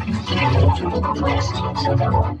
ちょっと考えすぎちゃうかも。